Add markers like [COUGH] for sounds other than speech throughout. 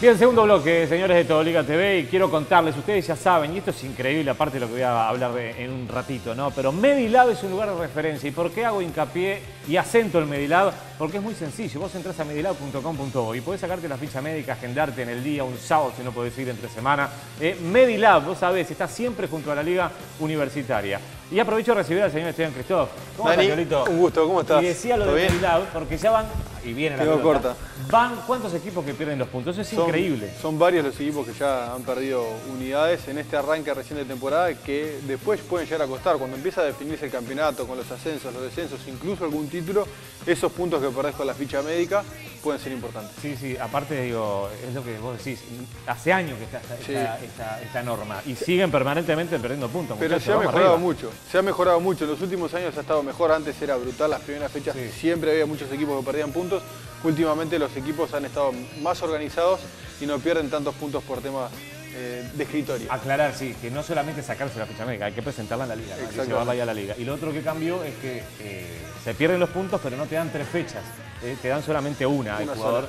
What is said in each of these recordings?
Bien, segundo bloque, señores de Todo Liga TV, y quiero contarles, ustedes ya saben, y esto es increíble, aparte de lo que voy a hablar en un ratito, ¿no? Pero Medilab es un lugar de referencia. ¿Y por qué hago hincapié y acento el Medilab? Porque es muy sencillo. Vos entras a medilab.com.bo y podés sacarte la ficha médica, agendarte en el día, un sábado, si no podés ir entre semana. Eh, Medilab, vos sabés, está siempre junto a la Liga Universitaria. Y aprovecho de recibir al señor Esteban Cristóbal. ¿Cómo estás, Un gusto, ¿cómo estás? Y decía lo de Medilab, porque ya van, y viene la corta. Van, ¿cuántos equipos que pierden los puntos? Eso es increíble. Son varios los equipos que ya han perdido unidades en este arranque recién de temporada que después pueden llegar a costar. Cuando empieza a definirse el campeonato con los ascensos, los descensos, incluso algún título, esos puntos que perdés con la ficha médica pueden ser importantes. Sí, sí, aparte digo, es lo que vos decís, hace años que está esta, norma. Y siguen permanentemente perdiendo puntos. Pero se ha mejorado mucho, se ha mejorado mucho, en los últimos años ha estado mejor, antes era brutal, las primeras fechas siempre había muchos equipos que perdían puntos, últimamente los equipos han estado más organizados y no pierden tantos puntos por temas eh, de escritorio. Aclarar, sí, que no solamente sacarse la ficha médica, hay que presentarla en la liga, hay que llevarla ya a la liga. Y lo otro que cambió es que eh, se pierden los puntos, pero no te dan tres fechas, eh, te dan solamente una, el jugador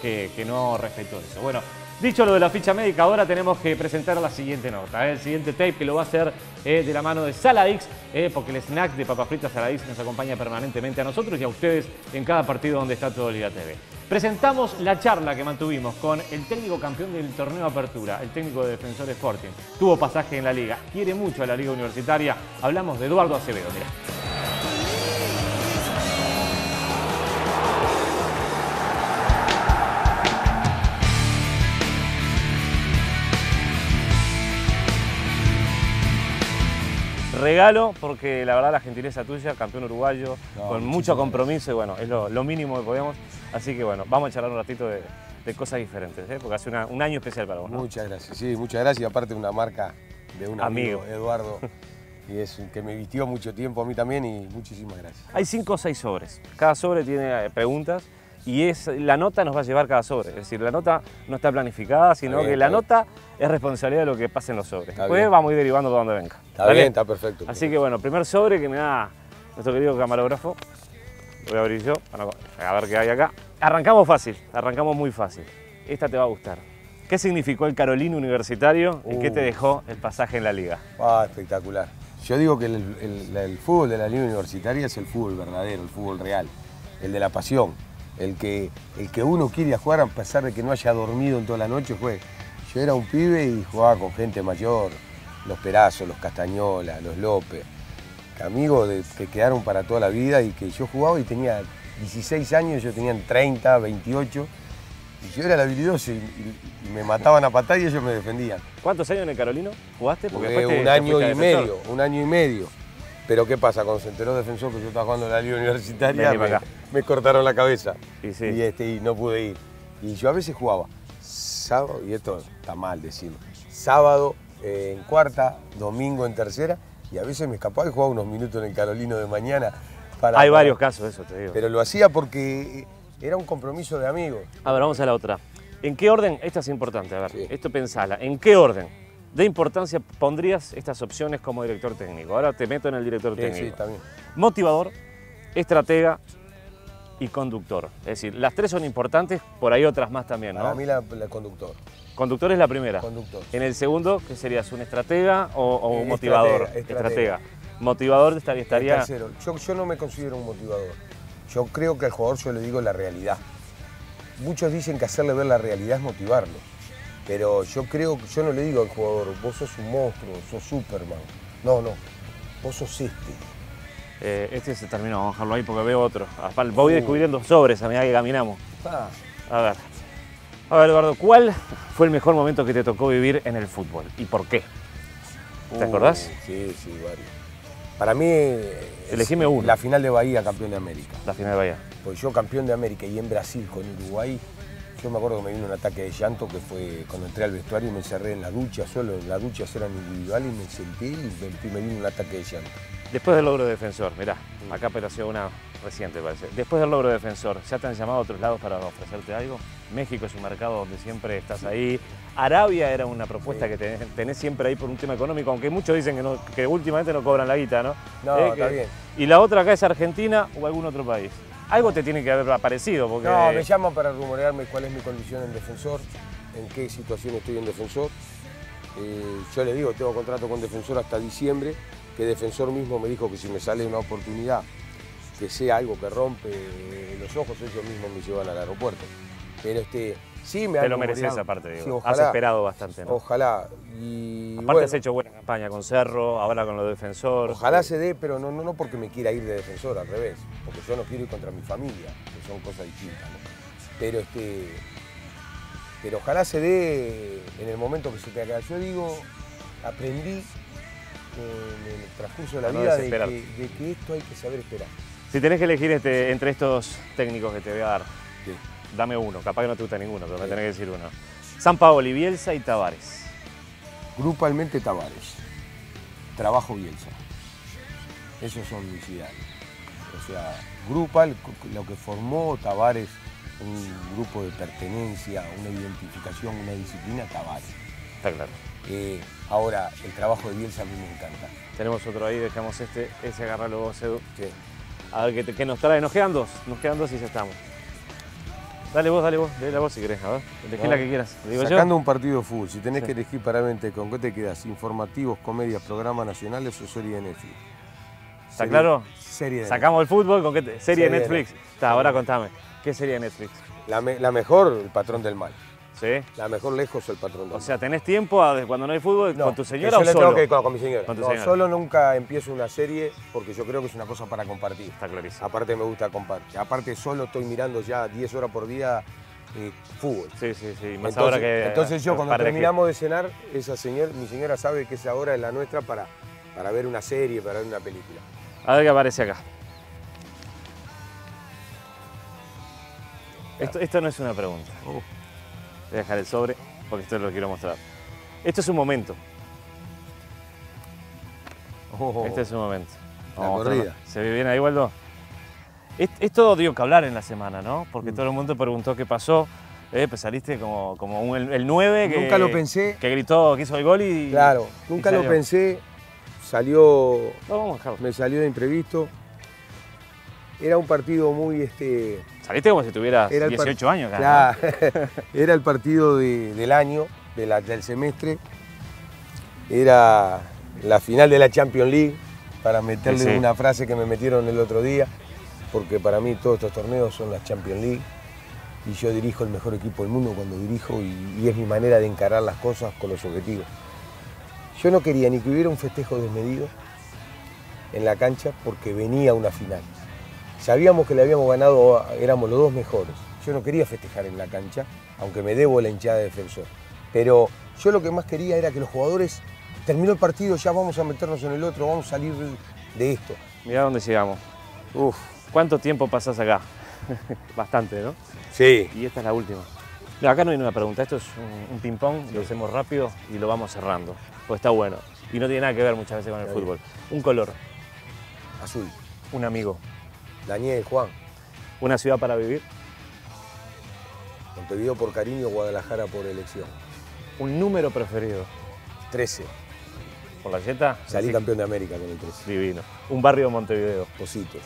que, que, no respetó eso. Bueno, Dicho lo de la ficha médica, ahora tenemos que presentar la siguiente nota. El siguiente tape que lo va a hacer de la mano de Saladix, porque el snack de papas fritas Saladix nos acompaña permanentemente a nosotros y a ustedes en cada partido donde está todo Liga TV. Presentamos la charla que mantuvimos con el técnico campeón del torneo Apertura, el técnico de Defensor Sporting. Tuvo pasaje en la liga, quiere mucho a la liga universitaria. Hablamos de Eduardo Acevedo, mira. regalo porque la verdad la gentileza tuya, campeón uruguayo, con mucho compromiso y bueno, es lo, mínimo que podemos. Así que bueno, vamos a charlar un ratito de, cosas diferentes, ¿eh? porque hace un año especial para vos. Muchas gracias, sí, muchas gracias. Y aparte una marca de un amigo, Eduardo. [LAUGHS] y es que me vistió mucho tiempo a mí también y muchísimas gracias. Hay cinco o seis sobres. Cada sobre tiene eh, preguntas y es, la nota nos va a llevar cada sobre. Es decir, la nota no está planificada, sino que la nota es responsabilidad de lo que pasa en los sobres. Después vamos a ir derivando por donde venga. Está bien, está perfecto. Así que bueno, primer sobre que me da nuestro querido camarógrafo. Voy a abrir yo, a ver qué hay acá. Arrancamos fácil, arrancamos muy fácil. Esta te va a gustar. ¿Qué significó el Carolino Universitario y qué te dejó el pasaje en la liga? Ah, espectacular. Yo digo que el, el fútbol de la liga universitaria es el fútbol verdadero, el fútbol real, el de la pasión el que, el que uno quiere jugar a pesar de que no haya dormido en toda la noche fue. Yo era un pibe y jugaba con gente mayor, los Perazos, los Castañola, los López, amigos de, que quedaron para toda la vida y que yo jugaba y tenía 16 años, ellos tenían 30, 28. Y yo era el habilidoso y, me mataban a patada y ellos me defendían. ¿Cuántos años en el Carolino jugaste? Porque un año y medio, un año y medio. Pero ¿qué pasa? Cuando se enteró Defensor que yo estaba jugando en la liga universitaria, me, cortaron la cabeza y, este, y no pude ir. Y yo a veces jugaba sábado, y esto está mal decirlo, sábado eh, en cuarta, domingo en tercera, y a veces me escapaba y jugaba unos minutos en el Carolino de mañana. Para, Hay varios casos eso, te digo. Pero lo hacía porque era un compromiso de amigos. A ver, vamos a la otra. ¿En qué orden? Esta es importante, a ver, esto pensala. ¿En qué orden? de importancia pondrías estas opciones como director técnico? Ahora te meto en el director técnico. Sí, también. Motivador, estratega y conductor. Es decir, las tres son importantes, por ahí otras más también, ¿no? Para mí la, conductor. Conductor es la primera. Conductor. En el segundo, ¿qué serías? ¿Un estratega o, un motivador? Estratega, Motivador estaría... estaría... Yo, yo no me considero un motivador. Yo creo que al jugador yo le digo la realidad. Muchos dicen que hacerle ver la realidad es motivarlo. Pero yo creo, yo no le digo al jugador, vos sos un monstruo, sos Superman. No, no, vos sos este. Eh, este se terminó, vamos a dejarlo ahí porque veo otro. Voy uh. descubriendo sobres a medida que caminamos. Ah. A ver. A ver, Eduardo, ¿cuál fue el mejor momento que te tocó vivir en el fútbol y por qué? ¿Te acordás? Sí, sí, varios. Para mí. Elegime uno. La final de Bahía, campeón de América. La final de Bahía. Pues yo, campeón de América y en Brasil con Uruguay, yo me acuerdo que me vino un ataque de llanto que fue cuando entré al vestuario y me encerré en la ducha, solo las duchas eran individuales y me senté y me, vino un ataque de llanto. Después del logro de defensor, mirá, acá apareció una reciente parece. Después del logro de defensor, ¿ya te han llamado a otros lados para ofrecerte algo? México es un mercado donde siempre estás ahí. Arabia era una propuesta que tenés, siempre ahí por un tema económico, aunque muchos dicen que, que últimamente no cobran la guita, ¿no? No, está bien. ¿Y la otra acá es Argentina o algún otro país? algo te tiene que haber aparecido. Porque... No, me llaman para rumorearme cuál es mi condición en defensor, en qué situación estoy en defensor. Eh, yo le digo, tengo contrato con defensor hasta diciembre, que defensor mismo me dijo que si me sale una oportunidad que sea algo que rompe los ojos, ellos mismos me llevan al aeropuerto. Pero este, sí me Te lo mereces aparte, digo. has esperado bastante, ¿no? Ojalá. Y, aparte has hecho buena campaña con Cerro, ahora con los defensores. Ojalá se dé, pero no, no, no porque me quiera ir de defensor, al revés. Porque yo no quiero ir contra mi familia, que son cosas distintas. Pero este. Pero ojalá se dé en el momento que se te haga. Yo digo, aprendí en el transcurso de la vida de que, esto hay que saber esperar. Si tenés que elegir este, entre estos técnicos que te voy a dar, dame uno, capaz que no te gusta ninguno, pero me tenés que decir uno. San Paoli, Bielsa y Tavares. Grupalmente Tavares. Trabajo Bielsa. Esos son mis ideales. O sea, grupal, lo que formó Tavares, un grupo de pertenencia, una identificación, una disciplina, Tavares. Está claro. Eh, ahora, el trabajo de Bielsa a mí me encanta. Tenemos otro ahí, dejamos este, ese agarralo vos, Edu. A ver qué, nos trae. Nos quedan dos, nos quedan dos y ya estamos. Dale vos, dale vos, dale la vos si querés, a ver, elegí la que quieras. Sacando un partido fútbol, si tenés que elegir para mente, ¿con qué te quedas? ¿Informativos, comedias, programas nacionales o serie de Netflix? ¿Está claro? Serie de Sacamos el fútbol, ¿con qué te... ¿Serie, de Netflix? Está, ahora contame, ¿qué serie de Netflix? La, la mejor, El Patrón del Mal. ¿Sí? La mejor lejos el patrón. O sea, ¿tenés tiempo cuando no hay fútbol con tu señora o solo? que con, mi señora. no, solo nunca empiezo una serie porque yo creo que es una cosa para compartir. Está clarísimo. Aparte me gusta compartir. Aparte solo estoy mirando ya 10 horas por día eh, fútbol. Sí, sí, sí. Más entonces, ahora que, entonces yo cuando terminamos de cenar, esa señora, mi señora sabe que esa hora es la nuestra para, para ver una serie, para ver una película. A ver qué aparece acá. Esto, no es una pregunta. Uh. Voy a dejar el sobre porque esto lo quiero mostrar. Esto es un momento. Oh. este es un momento. La corrida. ¿Se ve bien ahí, Waldo? Esto dio que hablar en la semana, ¿no? Porque mm. todo el mundo preguntó qué pasó. Eh, pues saliste como, como el, 9 que, nunca lo pensé. que gritó, que hizo el gol y. Claro, nunca lo pensé. Salió. me salió de imprevisto. Era un partido muy. Este, Saliste como si tuvieras 18 años. Claro, [LAUGHS] era el partido del año, del semestre. Era la final de la Champions League, para meterle una frase que me metieron el otro día, porque para mí todos estos torneos son la Champions League y yo dirijo el mejor equipo del mundo cuando dirijo y, es mi manera de encarar las cosas con los objetivos. Yo no quería ni que hubiera un festejo desmedido en la cancha porque venía una final. Sabíamos que le habíamos ganado, éramos los dos mejores. Yo no quería festejar en la cancha, aunque me debo la hinchada de defensor. Pero yo lo que más quería era que los jugadores, terminó el partido, ya vamos a meternos en el otro, vamos a salir de esto. Mirá dónde llegamos. Uf, ¿cuánto tiempo pasás acá? [LAUGHS] Bastante, ¿no? Sí. Y esta es la última. acá no hay una pregunta, esto es un, ping-pong, lo hacemos rápido y lo vamos cerrando. Pues está bueno. Y no tiene nada que ver muchas veces con el fútbol. Un color. Azul. Un amigo. Daniel, Juan. ¿Una ciudad para vivir? Montevideo por cariño, Guadalajara por elección. ¿Un número preferido? 13. ¿Por la yeta? Salí campeón de América con el 13. Divino. ¿Un barrio de Montevideo? Positos.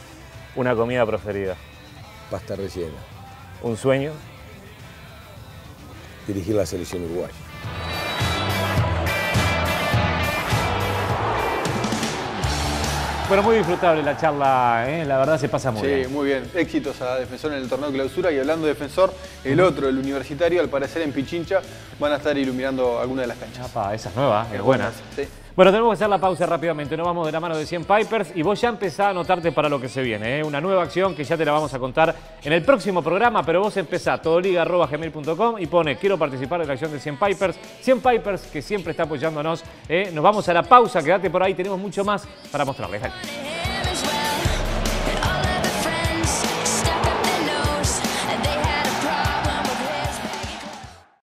¿Una comida preferida? Pasta rellena. ¿Un sueño? Dirigir la selección uruguaya. Bueno, muy disfrutable la charla, ¿eh? la verdad se pasa muy bien. Sí, muy bien. Éxitos a Defensor en el torneo de clausura y hablando de Defensor, el otro, el universitario, al parecer en Pichincha, van a estar iluminando alguna de las canchas. esa es nueva, es buena. Bueno, tenemos que hacer la pausa rápidamente, nos vamos de la mano de 100 Pipers y vos ya empezás a anotarte para lo que se viene, ¿eh? una nueva acción que ya te la vamos a contar en el próximo programa, pero vos empezás todoliga.gmail.com y pone quiero participar en la acción de 100 Pipers, 100 Pipers que siempre está apoyándonos, ¿eh? nos vamos a la pausa, quédate por ahí, tenemos mucho más para mostrarles.